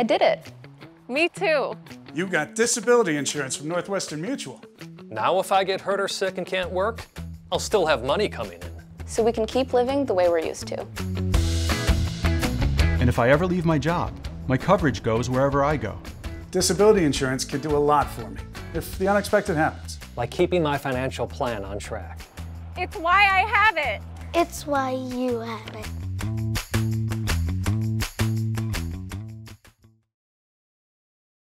I did it. Me too. You got disability insurance from Northwestern Mutual. Now if I get hurt or sick and can't work, I'll still have money coming in. So we can keep living the way we're used to. And if I ever leave my job, my coverage goes wherever I go. Disability insurance can do a lot for me if the unexpected happens. Like keeping my financial plan on track. It's why I have it. It's why you have it.